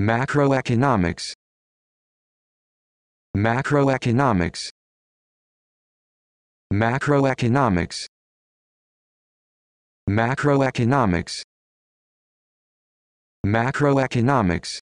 macroeconomics. Macroeconomics. Macroeconomics. Macroeconomics. Macroeconomics.